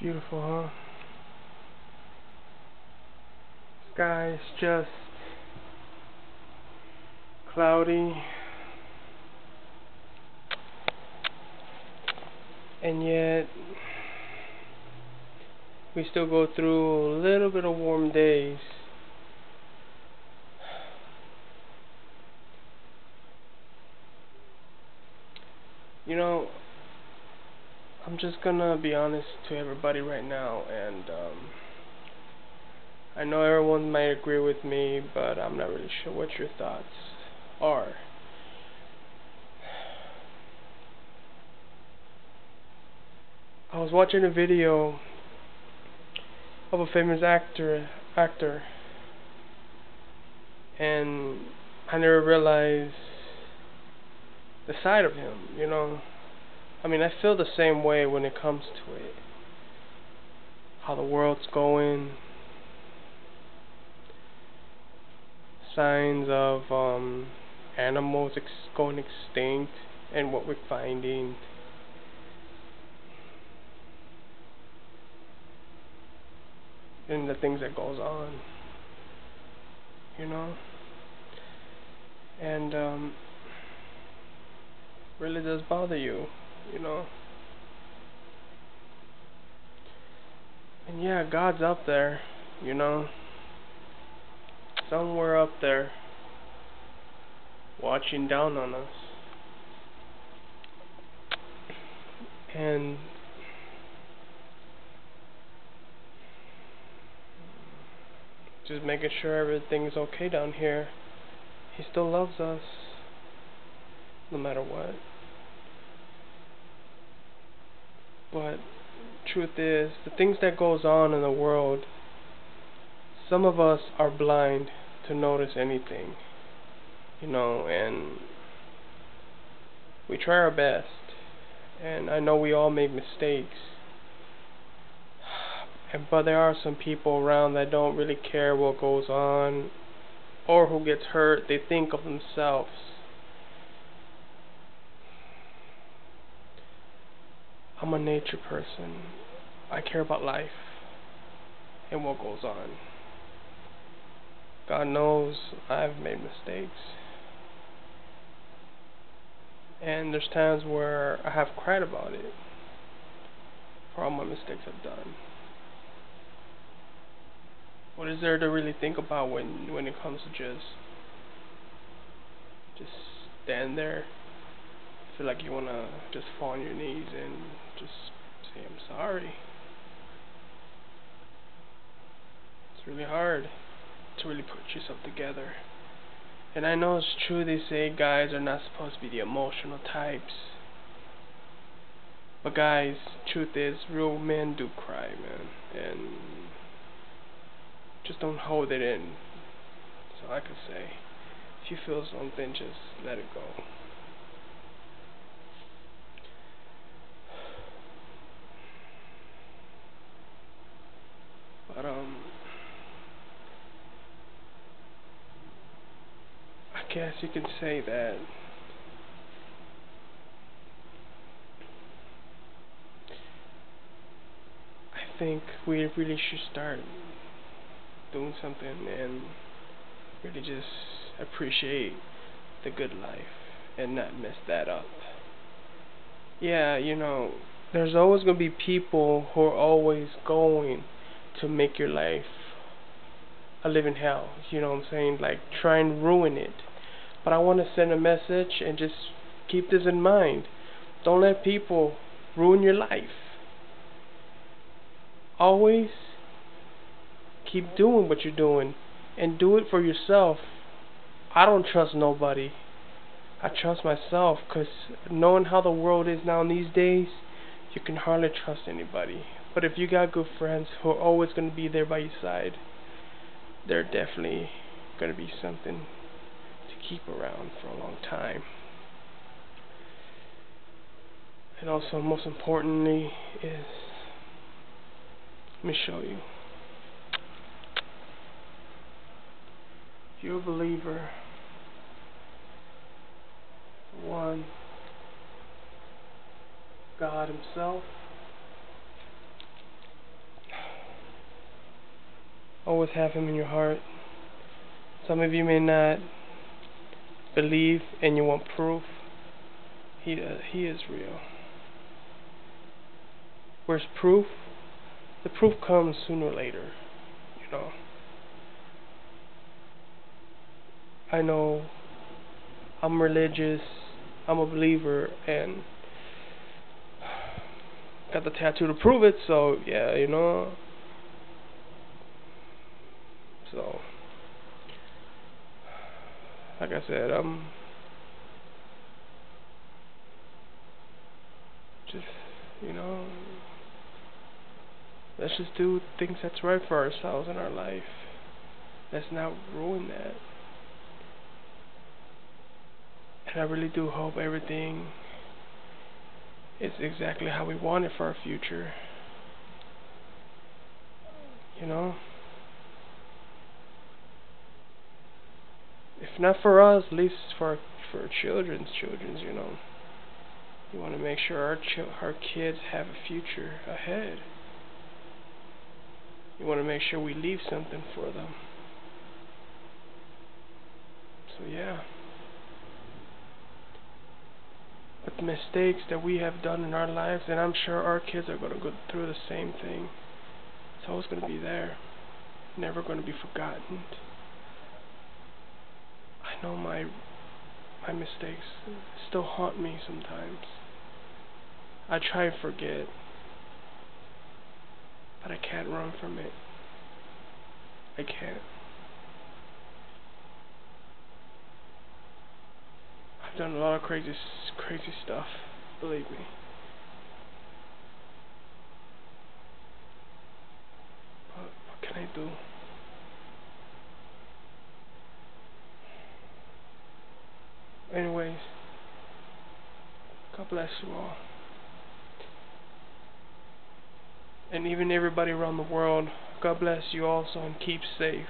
Beautiful, huh? Sky is just cloudy and yet we still go through a little bit of warm days you know I'm just gonna be honest to everybody right now and um, I know everyone might agree with me but I'm not really sure what your thoughts are I was watching a video of a famous actor actor and I never realized the side of him, you know. I mean, I feel the same way when it comes to it. How the world's going. Signs of um, animals ex going extinct and what we're finding. And the things that goes on. You know? And um really does bother you, you know. And yeah, God's up there, you know. Somewhere up there, watching down on us. And just making sure everything's okay down here. He still loves us, no matter what. But truth is, the things that goes on in the world, some of us are blind to notice anything. You know, and we try our best. And I know we all make mistakes. And, but there are some people around that don't really care what goes on or who gets hurt. They think of themselves. I'm a nature person. I care about life and what goes on. God knows I've made mistakes. And there's times where I have cried about it for all my mistakes I've done. What is there to really think about when when it comes to just just stand there feel like you want to just fall on your knees and just say, I'm sorry. It's really hard to really put yourself together. And I know it's true they say guys are not supposed to be the emotional types. But guys, truth is, real men do cry, man. And just don't hold it in. So I could say, if you feel something, just let it go. But um I guess you can say that I think we really should start doing something and really just appreciate the good life and not mess that up. Yeah, you know, there's always going to be people who are always going to make your life a living hell. You know what I'm saying? Like, try and ruin it. But I want to send a message and just keep this in mind. Don't let people ruin your life. Always keep doing what you're doing and do it for yourself. I don't trust nobody. I trust myself because knowing how the world is now in these days, you can hardly trust anybody. But if you got good friends who are always going to be there by your side, they're definitely going to be something keep around for a long time. And also, most importantly, is let me show you. You're a believer, one, God Himself Always have Him in your heart. Some of you may not believe and you want proof. He, uh, he is real. Where's proof? The proof comes sooner or later, you know. I know I'm religious, I'm a believer, and got the tattoo to prove it, so yeah, you know. So, like I said, I'm just, you know, let's just do things that's right for ourselves in our life. Let's not ruin that. And I really do hope everything is exactly how we want it for our future. You know? If not for us, at least for for children's children's, you know. You want to make sure our our kids have a future ahead. You want to make sure we leave something for them. So yeah. But the mistakes that we have done in our lives, and I'm sure our kids are going to go through the same thing. It's always going to be there. Never going to be forgotten. I know my my mistakes still haunt me sometimes. I try and forget, but I can't run from it. I can't. I've done a lot of crazy, crazy stuff. Believe me. But what can I do? Anyways, God bless you all. And even everybody around the world, God bless you also and keep safe.